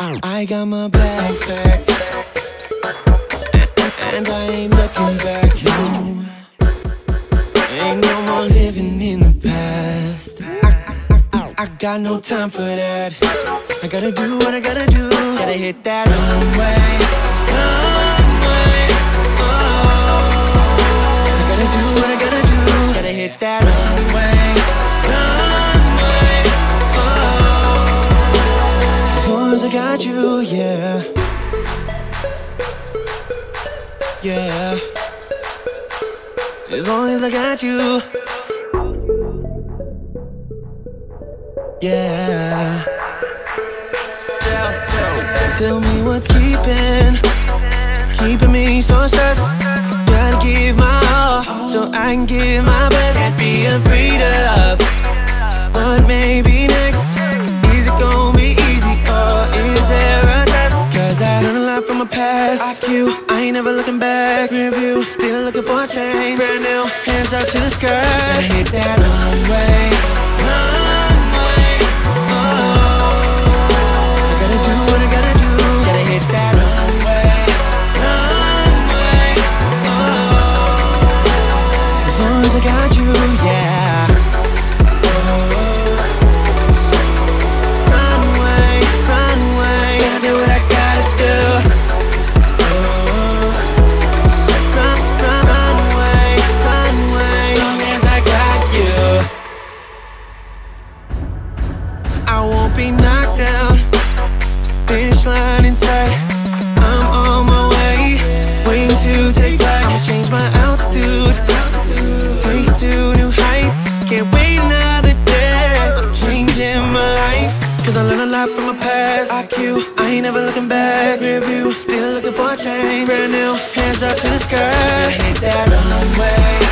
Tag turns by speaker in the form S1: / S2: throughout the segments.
S1: I, got my bags packed, and I ain't looking back. No, ain't no more living in the past. I, got no time for that I, I, I got no time for that. I gotta do what I gotta do. Gotta hit that runway, runway. Oh, yeah. As long as I got you, yeah. Tell, tell, tell me what's keeping, keeping me so stressed. Gotta give my all, so I can give my best. Can't be afraid of what may be next. Is it gonna be easy or is there a test? Cause I learned a lot from my past. IQ, never looking back. Review, still looking for a change. Brand new, hands up to the sky. Hit that runway. Inside. I'm on my way, waiting to take flight. Change my altitude, take it to new heights. Can't wait another day, changing my life. Cause I learned a lot from my past. IQ, I ain't never looking back. Review, still looking for a change. Brand new, hands up to the sky. Hit that runway.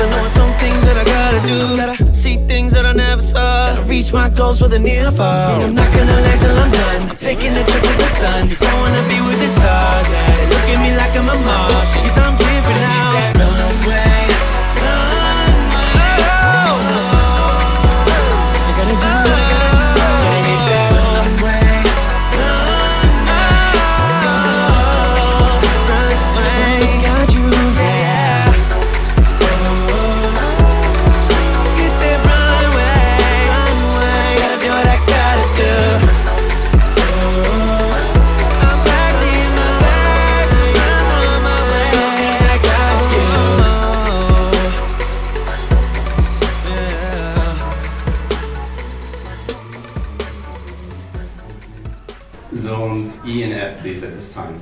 S1: I know some things that I gotta do. Gotta see things that I never saw. Gotta reach my goals with a near fall. And I'm not gonna let till I'm done. Taking a trip to the sun. Cause I wanna be with the stars. Look at me like I'm a Martian. Cause I'm different now. That runway,
S2: Zones E and F, please, at this time.